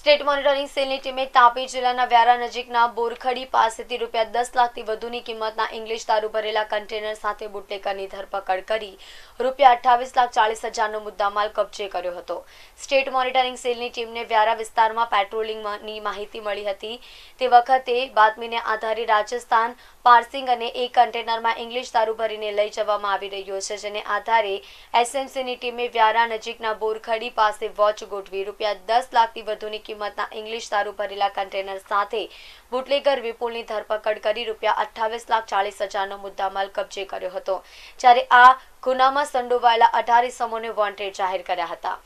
State monitoring સેલની ટીમે તાપી જિલ્લાના વ્યારા નજીકના બોરખડી પાસેથી રૂપિયા દસ લાખથી વધુની કિંમતના ઇંગ્લિશ દારૂ ભરેલા કન્ટેનર સાથે બુટલેકરની ધરપકડ કરી. રૂપિયા અઠ્ઠાવીસ લાખ ચાલીસ હજારનો મુદ્દામાલ કબજે કર્યો હતો. સ્ટેટ મોનિટરિંગ સેલની ટીમને વ્યારા વિસ્તારમાં પેટ્રોલિંગની માહિતી મળી હતી. તે વખતે બાતમીને આધારે રાજસ્થાન પાર્સિંગ અને એક કન્ટેનરમાં ઇંગ્લિશ દારૂ ભરીને લઈ જવામાં આવી રહ્યો છે, જેને આધારે એસએમસીની ટીમે વ્યારા નજીકના બોરખડી પાસે વોચ ગોઠવી રૂપિયા દસ લાખથી વધુની કિંમતના ઇંગ્લિશ દારૂ ભરેલા કન્ટેનર સાથે બુટલેગર વિપુલની ધરપકડ કરી રૂપિયા અઠ્ઠાવીસ લાખ ચાલીસ હજારનો મુદ્દામાલ કબજે કર્યો હતો, જ્યારે આ ગુનામાં સંડોવાયેલા અઢાર ઇસમોને વોન્ટેડ જાહેર કર્યા હતા.